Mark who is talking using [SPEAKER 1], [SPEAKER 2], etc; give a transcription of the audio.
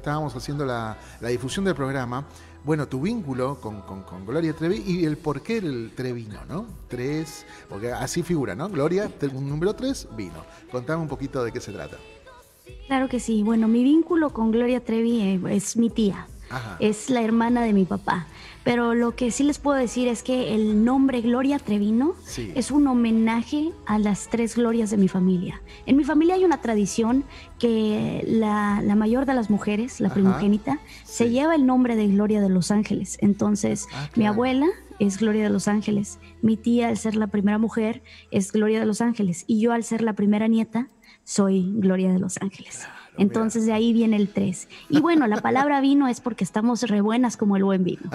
[SPEAKER 1] estábamos haciendo la, difusión del programa, bueno, tu vínculo con, Gloria Trevi y el por qué el Trevino, ¿no? Tres, porque así figura, ¿no? Gloria, un número tres, vino. Contame un poquito de qué se trata.
[SPEAKER 2] Claro que sí. Bueno, mi vínculo con Gloria Trevi eh, es mi tía. Es la hermana de mi papá. Pero lo que sí les puedo decir es que el nombre Gloria Trevino es un homenaje a las tres glorias de mi familia. En mi familia hay una tradición que la, mayor de las mujeres, la primogénita, se lleva el nombre de Gloria de los Ángeles. Entonces, ah, mi abuela es Gloria de los Ángeles, mi tía al ser la primera mujer es Gloria de los Ángeles y yo al ser la primera nieta soy Gloria de los Ángeles. Entonces de ahí viene el 3. Y bueno, la palabra vino es porque estamos re buenas como el buen vino.